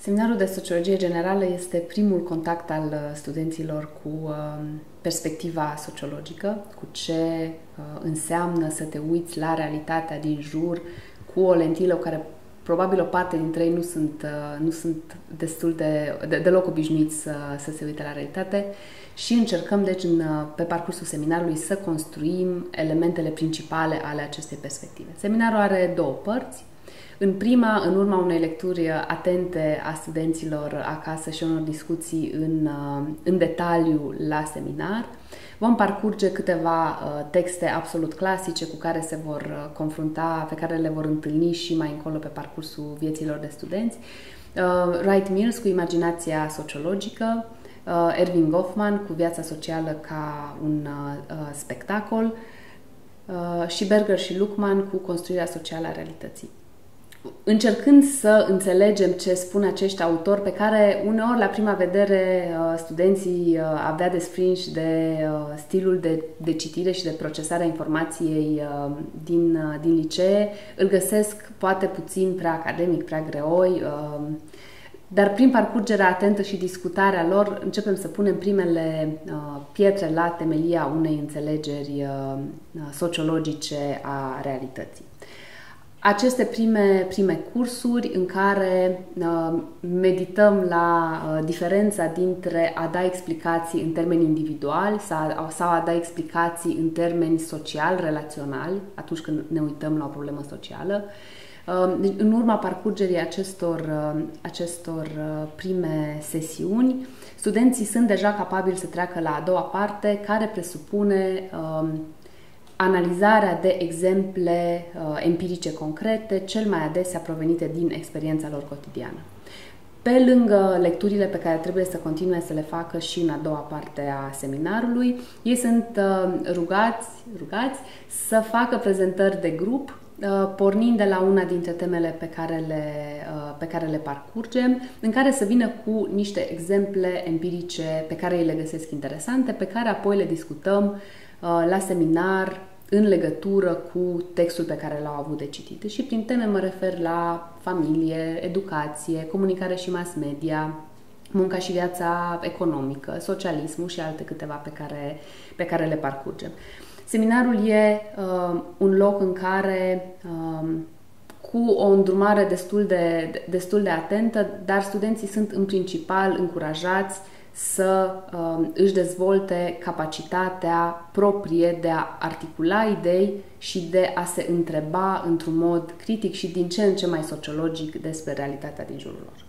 Seminarul de Sociologie Generală este primul contact al uh, studenților cu um, perspectiva sociologică, cu ce uh, înseamnă să te uiți la realitatea din jur cu o lentilă care probabil o parte dintre ei nu sunt, uh, nu sunt destul de, de deloc obișnuiți să, să se uite la realitate și încercăm deci în, pe parcursul seminarului să construim elementele principale ale acestei perspective. Seminarul are două părți. În prima, în urma unei lecturi atente a studenților acasă și unor discuții în, în detaliu la seminar, vom parcurge câteva uh, texte absolut clasice cu care se vor uh, confrunta, pe care le vor întâlni și mai încolo pe parcursul vieților de studenți. Uh, Wright Mills cu imaginația sociologică, Erving Goffman cu viața socială ca un spectacol și Berger și Luckman cu construirea socială a realității încercând să înțelegem ce spun acești autori pe care uneori la prima vedere uh, studenții uh, abia desprinși de uh, stilul de, de citire și de procesare a informației din, din licee, îl găsesc poate puțin prea academic, prea greoi, dar prin parcurgerea atentă și discutarea lor începem să punem primele pietre la temelia unei înțelegeri sociologice a realității aceste prime, prime cursuri în care uh, medităm la uh, diferența dintre a da explicații în termeni individuali sau, sau a da explicații în termeni social-relaționali, atunci când ne uităm la o problemă socială. Uh, deci, în urma parcurgerii acestor, uh, acestor uh, prime sesiuni, studenții sunt deja capabili să treacă la a doua parte, care presupune uh, analizarea de exemple uh, empirice concrete, cel mai adesea provenite din experiența lor cotidiană. Pe lângă lecturile pe care trebuie să continue să le facă și în a doua parte a seminarului, ei sunt uh, rugați, rugați să facă prezentări de grup, uh, pornind de la una dintre temele pe care, le, uh, pe care le parcurgem, în care să vină cu niște exemple empirice pe care ei le găsesc interesante, pe care apoi le discutăm la seminar în legătură cu textul pe care l-au avut de citit. Și prin teme mă refer la familie, educație, comunicare și mass media, munca și viața economică, socialismul și alte câteva pe care, pe care le parcurgem. Seminarul e uh, un loc în care uh, cu o îndrumare destul de, destul de atentă, dar studenții sunt în principal încurajați uh, să uh, își dezvolte capacitatea proprie de a articula idei și de a se întreba într-un mod critic și din ce în ce mai sociologic despre realitatea din jurul lor.